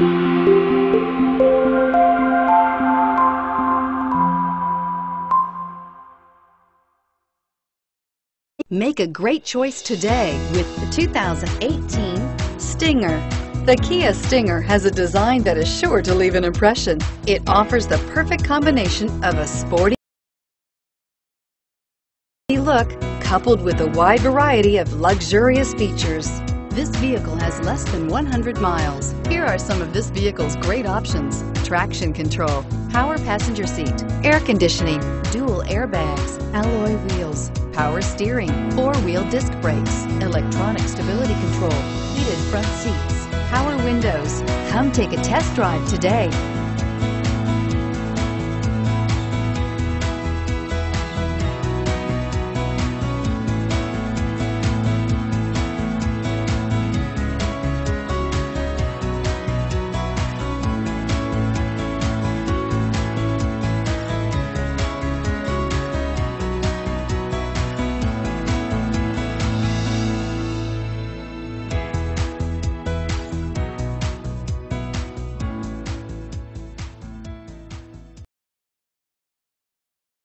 Make a great choice today with the 2018 Stinger. The Kia Stinger has a design that is sure to leave an impression. It offers the perfect combination of a sporty look coupled with a wide variety of luxurious features. This vehicle has less than 100 miles. Here are some of this vehicle's great options. Traction control, power passenger seat, air conditioning, dual airbags, alloy wheels, power steering, four-wheel disc brakes, electronic stability control, heated front seats, power windows. Come take a test drive today.